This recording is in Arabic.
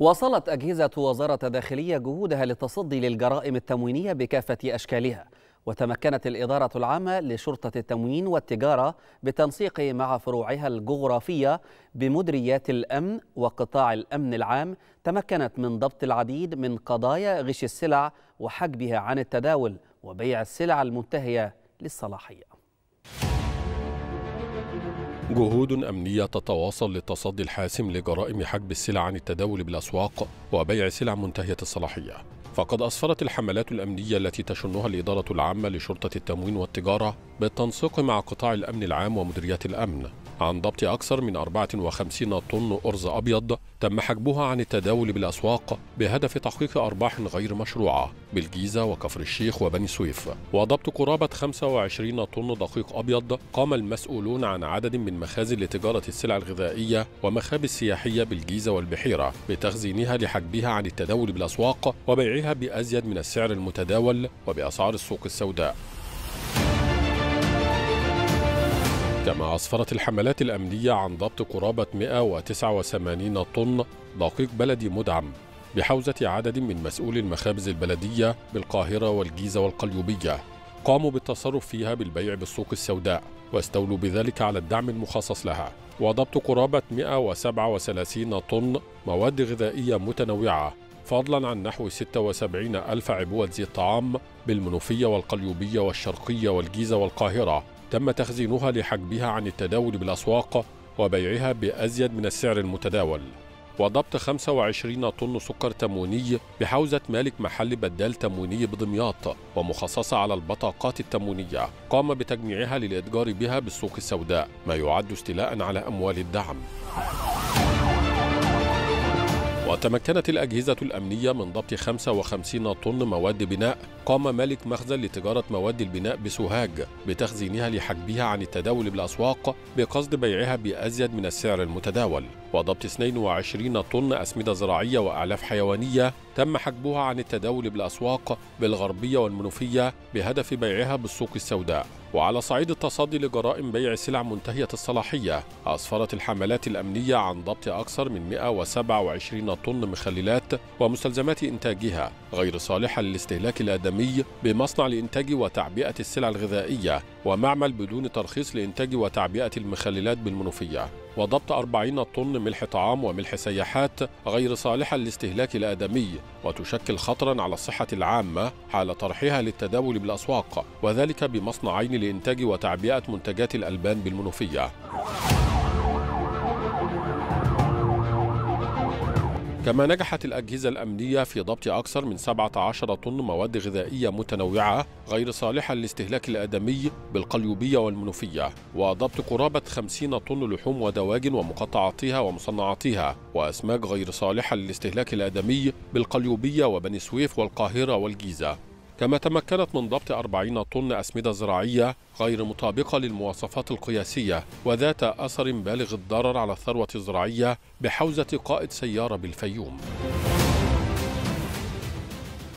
واصلت أجهزة وزارة الداخلية جهودها للتصدي للجرائم التموينية بكافة أشكالها وتمكنت الإدارة العامة لشرطة التموين والتجارة بالتنسيق مع فروعها الجغرافية بمديريات الأمن وقطاع الأمن العام تمكنت من ضبط العديد من قضايا غش السلع وحجبها عن التداول وبيع السلع المنتهية للصلاحية. جهود أمنية تتواصل للتصدي الحاسم لجرائم حجب السلع عن التداول بالأسواق وبيع سلع منتهية الصلاحية. فقد أسفرت الحملات الأمنية التي تشنها الإدارة العامة لشرطة التموين والتجارة بالتنسيق مع قطاع الأمن العام ومديريات الأمن. عن ضبط أكثر من 54 طن أرز أبيض تم حجبها عن التداول بالأسواق بهدف تحقيق أرباح غير مشروعة بالجيزة وكفر الشيخ وبني سويف. وضبط قرابة 25 طن دقيق أبيض قام المسؤولون عن عدد من مخازن لتجارة السلع الغذائية ومخابز سياحية بالجيزة والبحيرة بتخزينها لحجبها عن التداول بالأسواق وبيعها بأزيد من السعر المتداول وبأسعار السوق السوداء. كما أسفرت الحملات الأمنية عن ضبط قرابة 189 طن دقيق بلدي مدعم بحوزة عدد من مسؤولي المخابز البلدية بالقاهرة والجيزة والقليوبية. قاموا بالتصرف فيها بالبيع بالسوق السوداء واستولوا بذلك على الدعم المخصص لها. وضبط قرابة 137 طن مواد غذائية متنوعة فضلا عن نحو 76 ألف عبوة زيت طعام بالمنوفية والقليوبية والشرقية والجيزة والقاهرة. تم تخزينها لحجبها عن التداول بالأسواق وبيعها بأزيد من السعر المتداول. وضبط 25 طن سكر تمويني بحوزة مالك محل بدال تمويني بدمياط ومخصصة على البطاقات التموينية. قام بتجميعها للإتجار بها بالسوق السوداء ما يعد استيلاء على أموال الدعم. وتمكنت الأجهزة الأمنية من ضبط 55 طن مواد بناء. قام مالك مخزن لتجارة مواد البناء بسوهاج بتخزينها لحجبها عن التداول بالأسواق بقصد بيعها بأزيد من السعر المتداول. وضبط 22 طن أسمدة زراعية وأعلاف حيوانية تم حجبها عن التداول بالأسواق بالغربية والمنوفية بهدف بيعها بالسوق السوداء. وعلى صعيد التصدي لجرائم بيع سلع منتهية الصلاحية أسفرت الحملات الأمنية عن ضبط أكثر من 127 طن مخللات ومستلزمات إنتاجها. غير صالحة للاستهلاك الآدمي بمصنع لإنتاج وتعبئة السلع الغذائية ومعمل بدون ترخيص لإنتاج وتعبئة المخللات بالمنوفية. وضبط 40 طن ملح طعام وملح سياحات غير صالحة للاستهلاك الآدمي وتشكل خطرا على الصحة العامة حال طرحها للتداول بالأسواق وذلك بمصنعين لإنتاج وتعبئة منتجات الألبان بالمنوفية. كما نجحت الأجهزة الأمنية في ضبط أكثر من 17 طن مواد غذائية متنوعة غير صالحة للاستهلاك الآدمي بالقليوبية والمنوفية وضبط قرابة 50 طن لحوم ودواجن ومقطعاتها ومصنعاتها وأسماك غير صالحة للاستهلاك الآدمي بالقليوبية وبني سويف والقاهرة والجيزة. كما تمكنت من ضبط 40 طن أسمدة زراعية غير مطابقة للمواصفات القياسية وذات أثر بالغ الضرر على الثروة الزراعية بحوزة قائد سيارة بالفيوم.